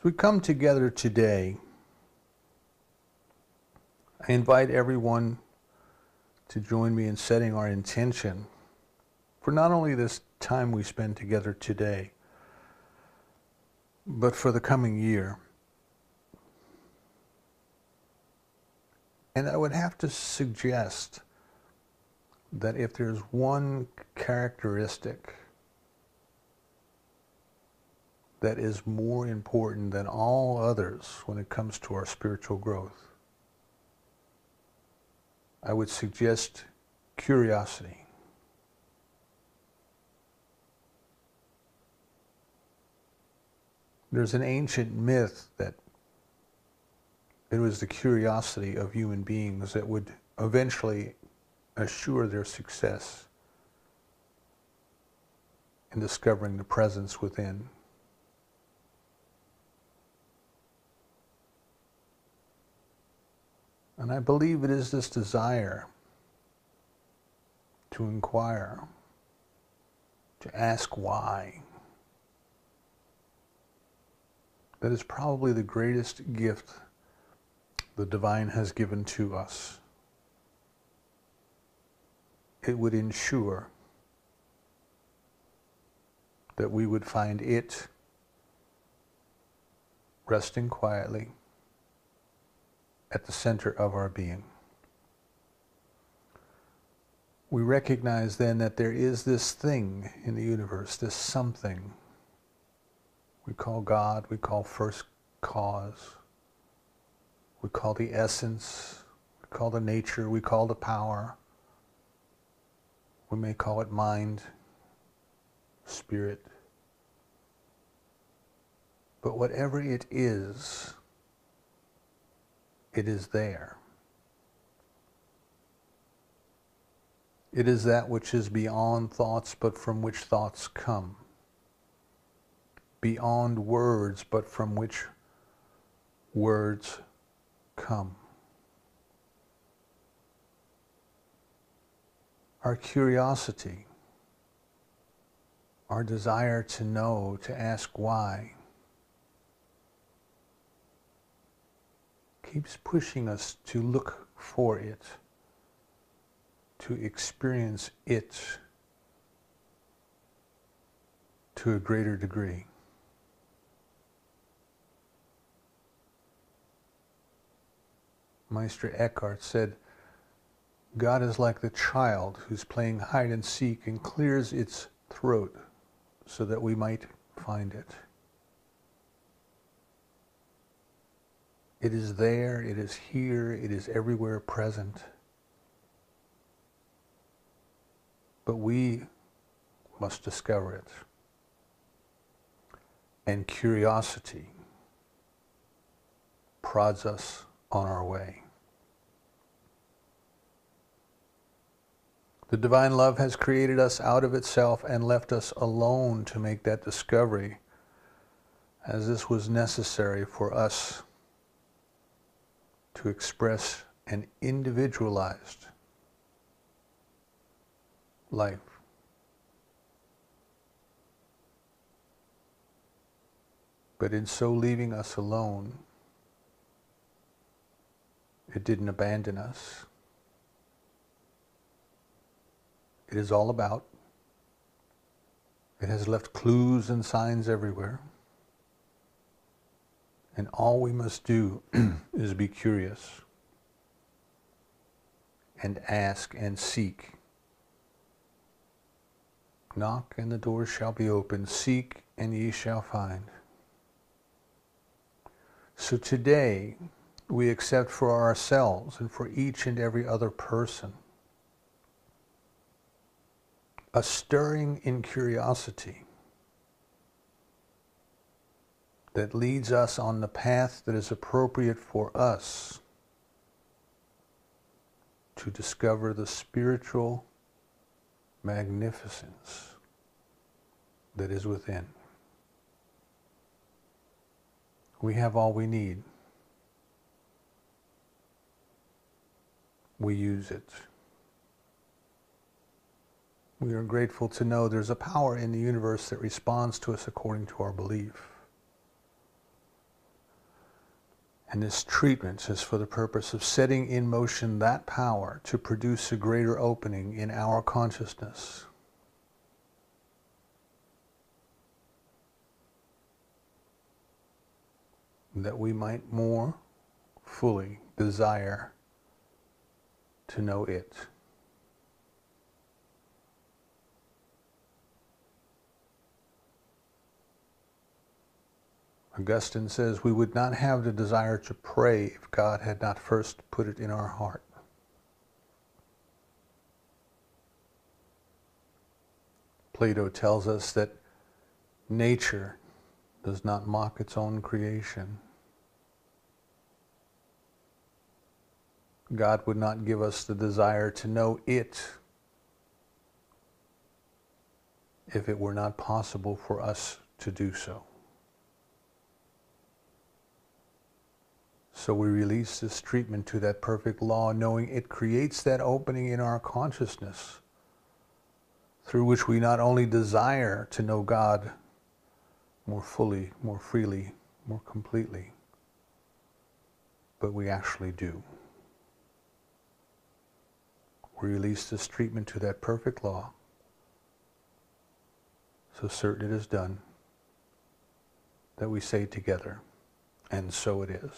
As we come together today, I invite everyone to join me in setting our intention for not only this time we spend together today, but for the coming year. And I would have to suggest that if there's one characteristic that is more important than all others when it comes to our spiritual growth, I would suggest curiosity. There's an ancient myth that it was the curiosity of human beings that would eventually assure their success in discovering the presence within. And I believe it is this desire to inquire, to ask why, that is probably the greatest gift the divine has given to us. It would ensure that we would find it resting quietly at the center of our being. We recognize then that there is this thing in the universe, this something we call God, we call first cause, we call the essence, we call the nature, we call the power, we may call it mind, spirit. But whatever it is, it is there. It is that which is beyond thoughts, but from which thoughts come. Beyond words, but from which words come. Our curiosity, our desire to know, to ask why, keeps pushing us to look for it, to experience it to a greater degree. Meister Eckhart said, God is like the child who's playing hide and seek and clears its throat so that we might find it. It is there, it is here, it is everywhere present. But we must discover it. And curiosity prods us on our way. The divine love has created us out of itself and left us alone to make that discovery, as this was necessary for us to express an individualized life. But in so leaving us alone, it didn't abandon us. It is all about. It has left clues and signs everywhere. And all we must do is be curious and ask and seek. Knock and the door shall be opened. Seek and ye shall find. So today we accept for ourselves and for each and every other person a stirring in curiosity that leads us on the path that is appropriate for us to discover the spiritual magnificence that is within. We have all we need. We use it. We are grateful to know there's a power in the universe that responds to us according to our belief. And this treatment is for the purpose of setting in motion that power to produce a greater opening in our consciousness. That we might more fully desire to know it. Augustine says we would not have the desire to pray if God had not first put it in our heart. Plato tells us that nature does not mock its own creation. God would not give us the desire to know it if it were not possible for us to do so. So we release this treatment to that perfect law, knowing it creates that opening in our consciousness through which we not only desire to know God more fully, more freely, more completely, but we actually do. We release this treatment to that perfect law, so certain it is done, that we say together, and so it is.